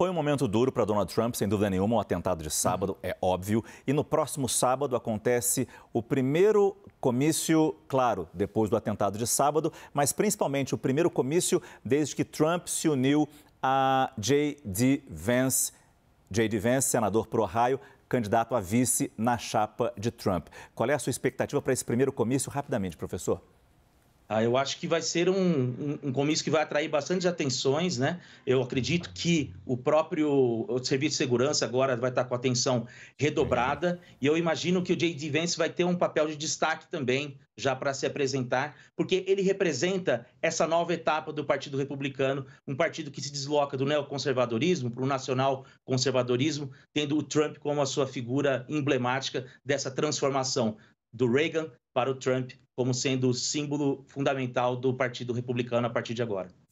Foi um momento duro para Donald Trump, sem dúvida nenhuma, o atentado de sábado, é óbvio. E no próximo sábado acontece o primeiro comício, claro, depois do atentado de sábado, mas principalmente o primeiro comício desde que Trump se uniu a J.D. Vance. J.D. Vance, senador por Ohio, candidato a vice na chapa de Trump. Qual é a sua expectativa para esse primeiro comício? Rapidamente, professor. Ah, eu acho que vai ser um, um, um, comício que vai atrair bastante atenções, né? Eu acredito que o próprio o Serviço de Segurança agora vai estar com atenção redobrada e eu imagino que o J.D. Vance vai ter um papel de destaque também já para se apresentar, porque ele representa essa nova etapa do Partido Republicano, um partido que se desloca do neoconservadorismo para o nacional conservadorismo, tendo o Trump como a sua figura emblemática dessa transformação do Reagan para o Trump como sendo o símbolo fundamental do Partido Republicano a partir de agora.